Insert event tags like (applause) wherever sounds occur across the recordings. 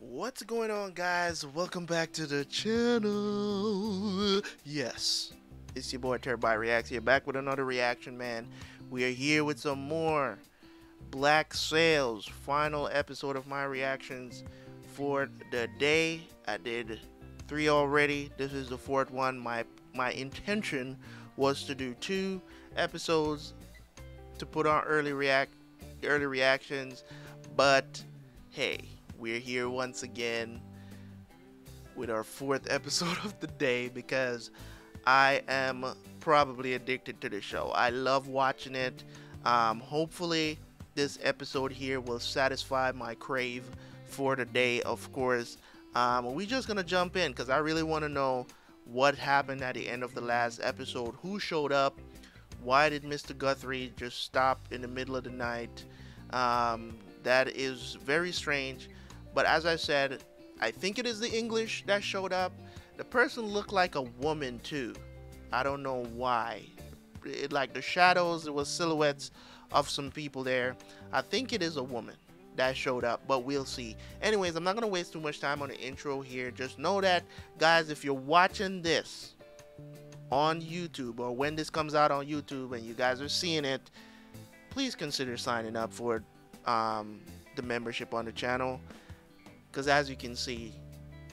What's going on, guys? Welcome back to the channel. Yes, it's your boy Terabyt Reacts here, back with another reaction, man. We are here with some more Black Sails final episode of my reactions for the day. I did three already. This is the fourth one. My my intention was to do two episodes to put on early react early reactions, but hey we're here once again with our fourth (laughs) episode of the day because I am probably addicted to the show. I love watching it. Um, hopefully, this episode here will satisfy my crave for the day, of course. Um, we're just gonna jump in because I really want to know what happened at the end of the last episode. Who showed up? Why did Mr. Guthrie just stop in the middle of the night? Um, that is very strange. But as I said, I think it is the English that showed up. The person looked like a woman too. I don't know why. It, like the shadows, it was silhouettes of some people there. I think it is a woman that showed up, but we'll see. Anyways, I'm not gonna waste too much time on the intro here. Just know that, guys, if you're watching this on YouTube or when this comes out on YouTube and you guys are seeing it, please consider signing up for um, the membership on the channel because as you can see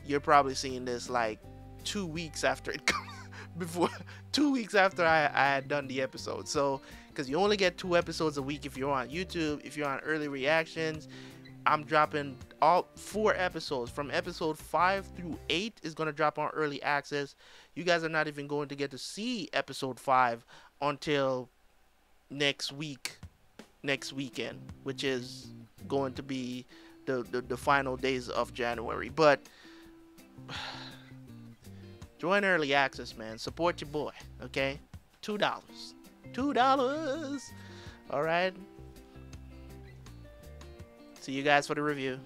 you're probably seeing this like two weeks after it (laughs) before two weeks after I, I had done the episode. So because you only get two episodes a week if you're on youtube if you're on early reactions. I'm dropping all four episodes. From episode five through eight is going to drop on early access. You guys are not even going to get to see episode five until next week next weekend which is going to be the, the, the final days of January. But (sighs) join early access, man. Support your boy, okay? Two dollars. Two dollars. All right. See you guys for the review.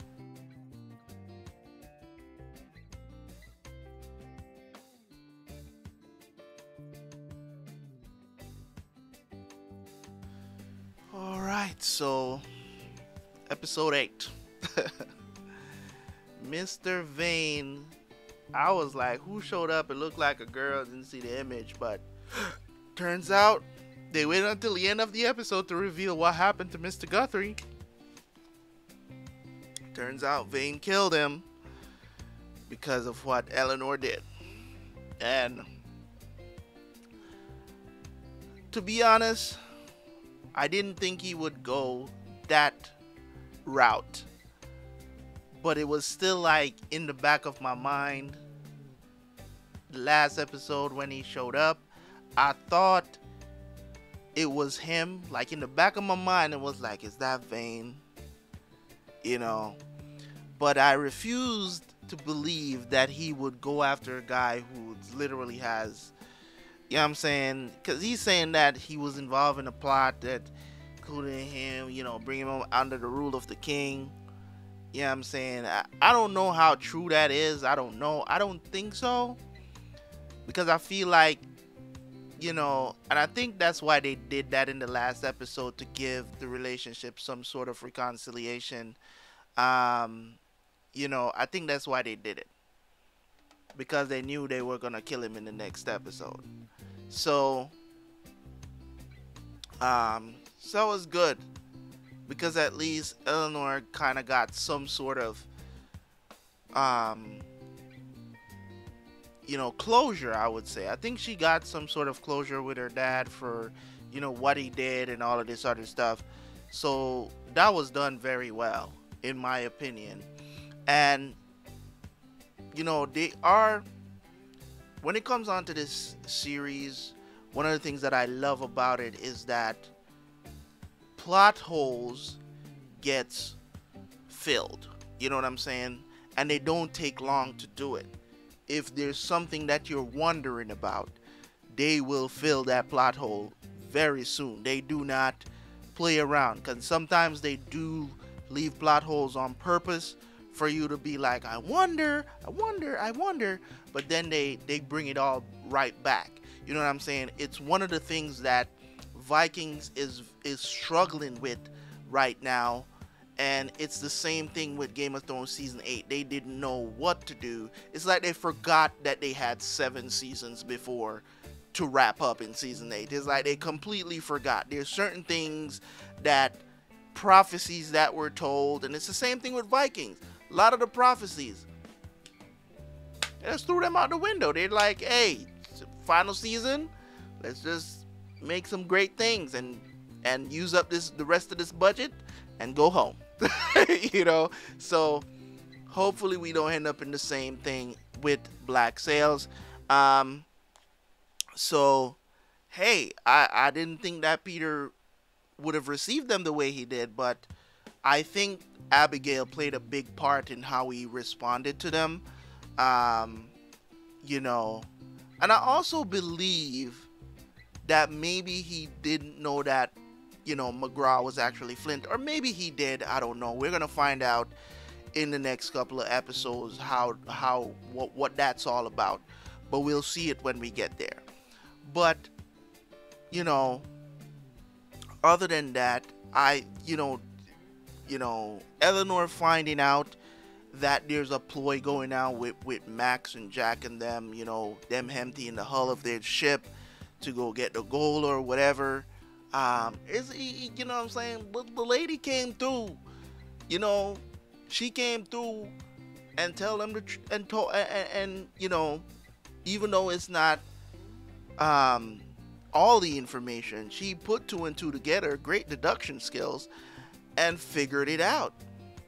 All right, so episode 8. (laughs) Mr. Vane. I was like, who showed up? It looked like a girl. Didn't see the image, but (gasps) turns out they waited until the end of the episode to reveal what happened to Mr. Guthrie. Turns out Vane killed him because of what Eleanor did. And to be honest, I didn't think he would go that route but it was still like in the back of my mind. The last episode when he showed up, I thought it was him. Like in the back of my mind, it was like, is that Vane? You know. But I refused to believe that he would go after a guy who literally has, you know what I'm saying? Because he's saying that he was involved in a plot that included him, you know, bringing him under the rule of the king you know what I'm saying? I, I don't know how true that is. I don't know. I don't think so. Because I feel like, you know, and I think that's why they did that in the last episode to give the relationship some sort of reconciliation. Um, you know, I think that's why they did it. Because they knew they were going to kill him in the next episode. So, um, so it was good because at least Eleanor kind of got some sort of um you know closure I would say. I think she got some sort of closure with her dad for you know what he did and all of this other stuff. So that was done very well in my opinion. And you know they are when it comes on to this series one of the things that I love about it is that plot holes gets filled. You know what I'm saying? And they don't take long to do it. If there's something that you're wondering about, they will fill that plot hole very soon. They do not play around because sometimes they do leave plot holes on purpose for you to be like, I wonder, I wonder, I wonder, but then they they bring it all right back. You know what I'm saying? It's one of the things that Vikings is is struggling with right now, And it's the same thing with Game of Thrones season 8. They didn't know what to do. It's like they forgot that they had seven seasons before to wrap up in season 8. It's like they completely forgot. There's certain things that prophecies that were told, and it's the same thing with Vikings. A lot of the prophecies, they just threw them out the window. They're like, hey, final season, let's just make some great things and and use up this the rest of this budget and go home. (laughs) you know, so hopefully we don't end up in the same thing with Black Sails. Um, so hey, I I didn't think that Peter would have received them the way he did, but I think Abigail played a big part in how he responded to them. Um, you know, and I also believe that maybe he didn't know that, you know, McGraw was actually Flint, or maybe he did. I don't know. We're gonna find out in the next couple of episodes how how what what that's all about. But we'll see it when we get there. But you know, other than that, I you know, you know, Eleanor finding out that there's a ploy going on with with Max and Jack and them, you know, them emptying the hull of their ship to go get the gold or whatever. Um, is you know what I'm saying? But the lady came through, you know, she came through and tell them to and told and, and you know, even though it's not um all the information, she put two and two together, great deduction skills, and figured it out.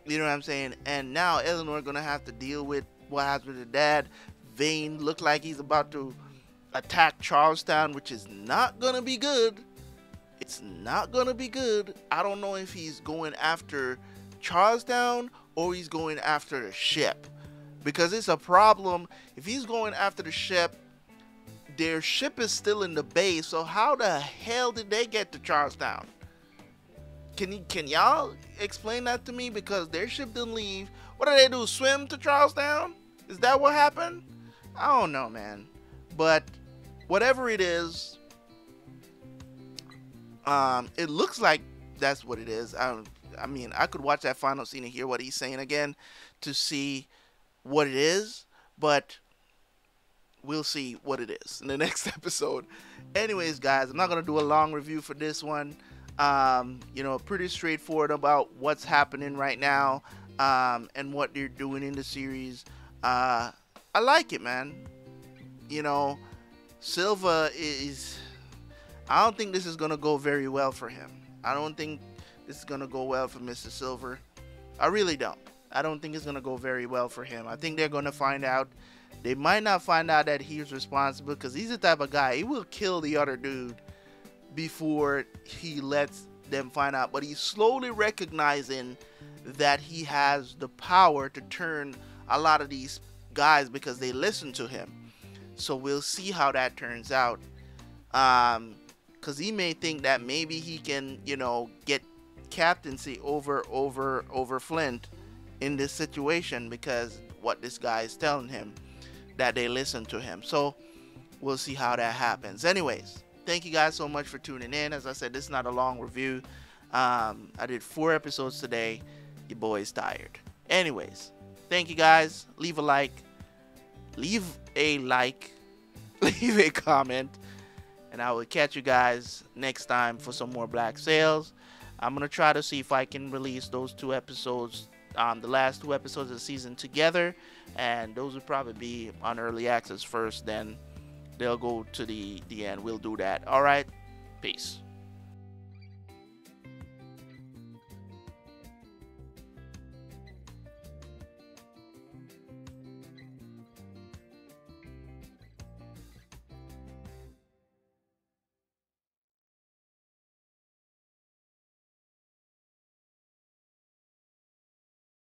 You know what I'm saying? And now Eleanor gonna have to deal with what happened to dad. Vane looked like he's about to attack Charlestown, which is not gonna be good. It's not gonna be good. I don't know if he's going after Charlestown or he's going after the ship. Because it's a problem. If he's going after the ship, their ship is still in the bay, so how the hell did they get to Charlestown? Can you, can y'all explain that to me? Because their ship didn't leave. What did they do? Swim to Charlestown? Is that what happened? I don't know, man. But whatever it is, um, it looks like that's what it is. I, I mean, I could watch that final scene and hear what he's saying again to see what it is, but we'll see what it is in the (laughs) next episode. Anyways, guys, I'm not gonna do a long review for this one. Um, you know, pretty straightforward about what's happening right now um, and what they're doing in the series. Uh, I like it, man. You know, Silver is. I don't think this is gonna go very well for him. I don't think this is gonna go well for Mr. Silver. I really don't. I don't think it's gonna go very well for him. I think they're gonna find out they might not find out that he's responsible because he's the type of guy he will kill the other dude before he lets them find out. But he's slowly recognizing that he has the power to turn a lot of these guys because they listen to him. So we'll see how that turns out. Um, because he may think that maybe he can, you know, get captaincy over over over Flint in this situation because what this guy is telling him that they listen to him. So we'll see how that happens. Anyways, thank you guys so much for tuning in. As I said, this is not a long review. Um, I did four episodes today. Your boy's tired. Anyways, thank you guys. Leave a like. Leave a like. (laughs) Leave a comment. And I will catch you guys next time for some more Black Sails. I'm to try to see if I can release those two episodes um, the last two episodes of the season together, and those will probably be on early access first. Then they'll go to the the end. We'll do that. All right, peace.